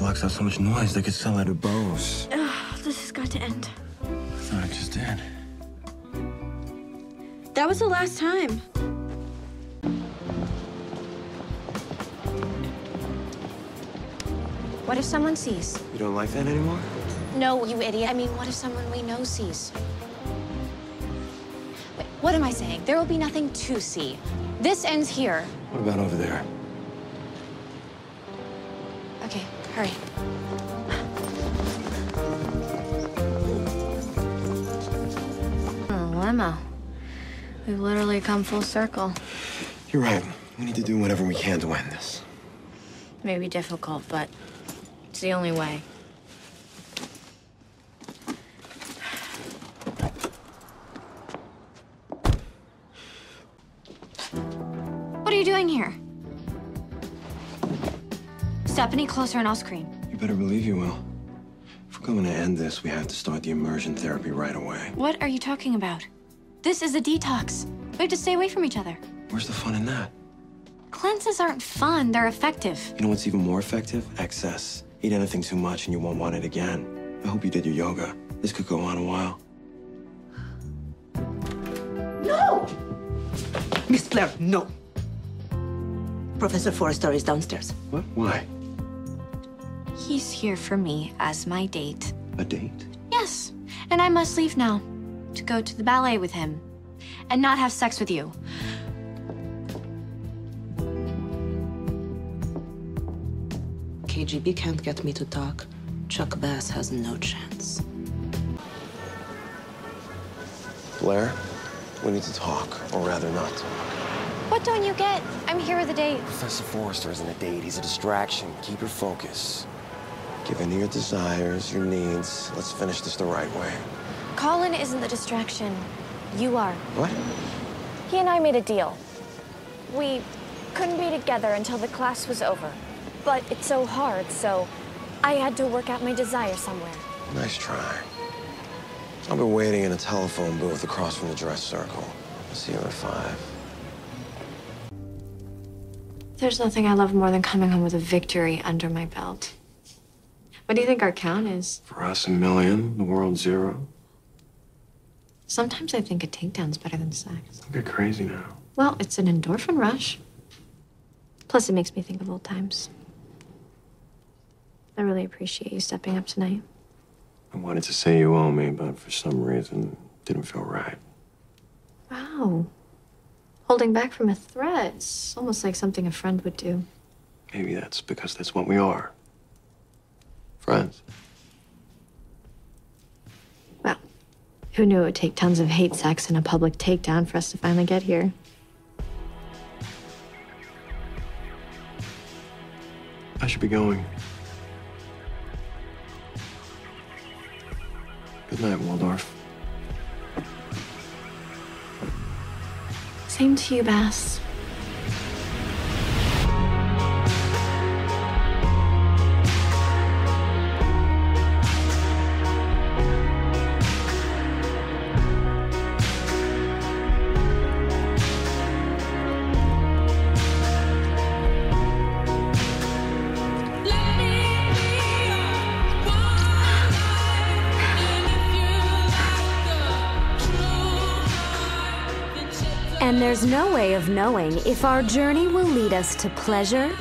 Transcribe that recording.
blocks out so much noise they could sell out of Bose. Ugh, this has got to end. I thought it just did. That was the last time. What if someone sees? You don't like that anymore? No, you idiot. I mean, what if someone we know sees? Wait, what am I saying? There will be nothing to see. This ends here. What about over there? Okay, hurry. Oh, Emma. We've literally come full circle. You're right. We need to do whatever we can to end this. It May be difficult, but it's the only way. What are you doing here? Step any closer and I'll scream. You better believe you will. If we're going to end this, we have to start the immersion therapy right away. What are you talking about? This is a detox. We have to stay away from each other. Where's the fun in that? Cleanses aren't fun, they're effective. You know what's even more effective? Excess. Eat anything too much and you won't want it again. I hope you did your yoga. This could go on a while. No! Miss Blair, no. Professor Forrester is downstairs. What? Why? He's here for me as my date. A date? Yes, and I must leave now to go to the ballet with him and not have sex with you. KGB can't get me to talk. Chuck Bass has no chance. Blair, we need to talk, or rather not talk. What don't you get? I'm here with a date. Professor Forrester isn't a date, he's a distraction. Keep your focus. Give in to your desires, your needs. Let's finish this the right way. Colin isn't the distraction. You are. What? He and I made a deal. We couldn't be together until the class was over. But it's so hard, so I had to work out my desire somewhere. Nice try. I'll be waiting in a telephone booth across from the dress circle. I'll see you at five. There's nothing I love more than coming home with a victory under my belt. What do you think our count is? For us, a million. The world, zero. Sometimes I think a takedown's better than sex. Don't get crazy now. Well, it's an endorphin rush. Plus, it makes me think of old times. I really appreciate you stepping up tonight. I wanted to say you owe me, but for some reason, it didn't feel right. Wow. Holding back from a threat. It's almost like something a friend would do. Maybe that's because that's what we are. Friends. Well, who knew it would take tons of hate sex and a public takedown for us to finally get here? I should be going. Good night, Waldorf. Same to you, Bass. And there's no way of knowing if our journey will lead us to pleasure